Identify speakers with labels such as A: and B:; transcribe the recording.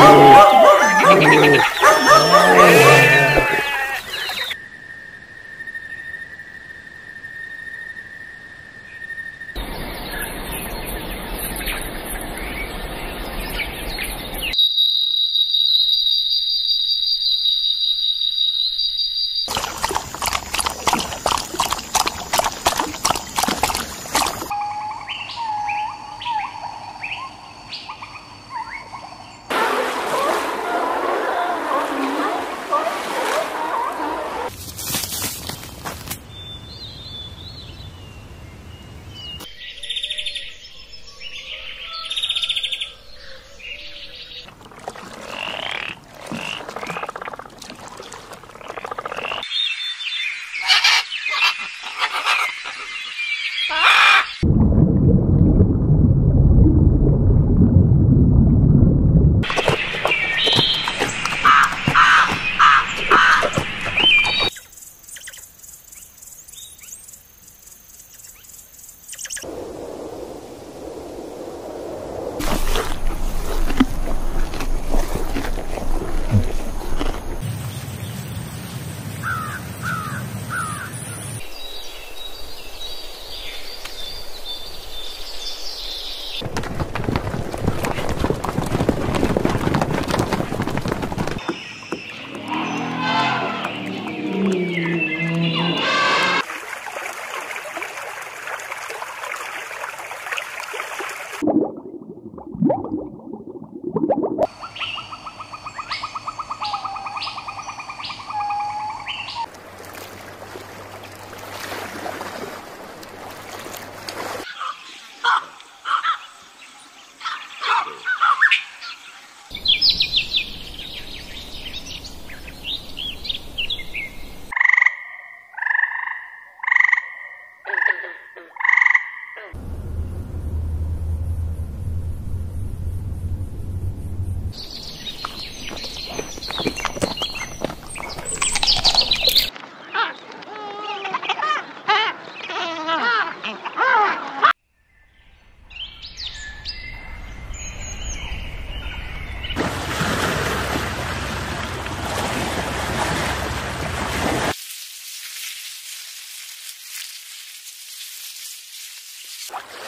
A: Ah. What?